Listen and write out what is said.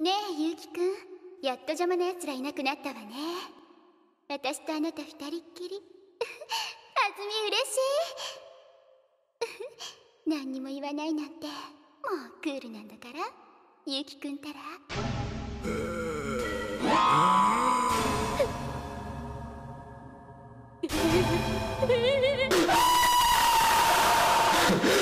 ねえゆうきくん。やっと邪魔な奴らいなくなったわね。私とあなた二人っきり。あずみ嬉しい。何にも言わないなんて。もうクールなんだから。ゆうきくんたら。